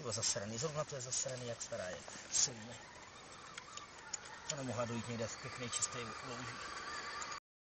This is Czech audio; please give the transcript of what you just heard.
to bylo zasraný, zrovna to je zasraný, jak stará je. Silně. Ona mohla dojít někde v pěkný čistý loužík.